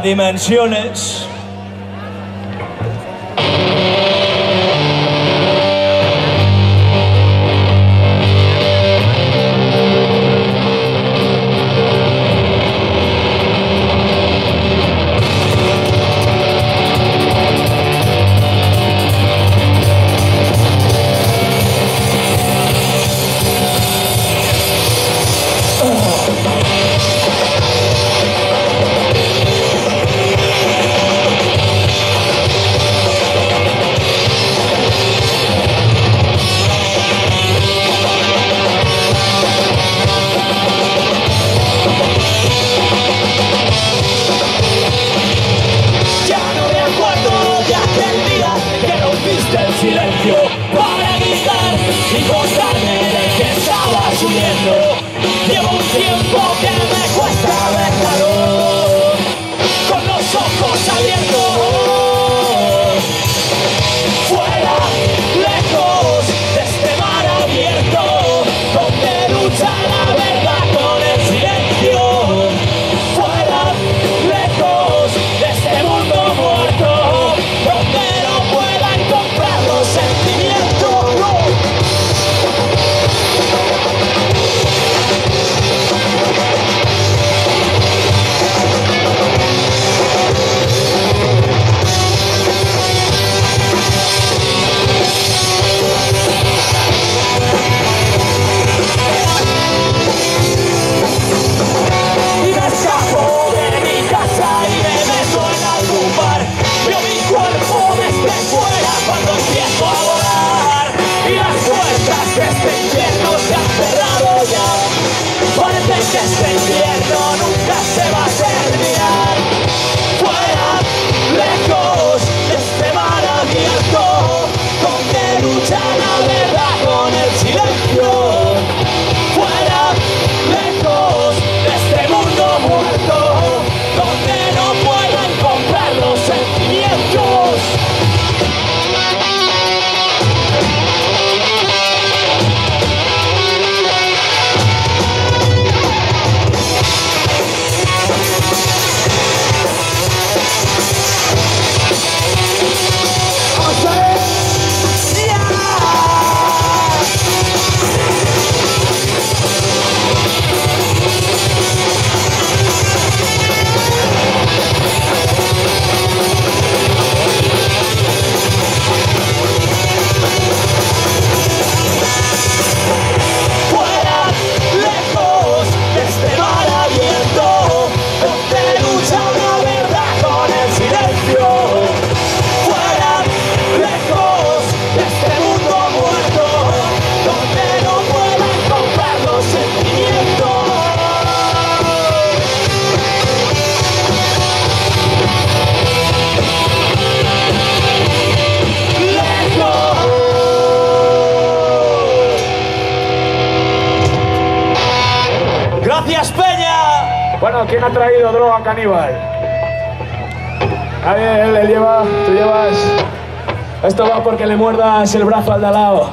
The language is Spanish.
dimensiones. Gracias, Peña. Bueno, ¿quién ha traído droga caníbal? A ver, él, él lleva, tú llevas... Esto va porque le muerdas el brazo al de.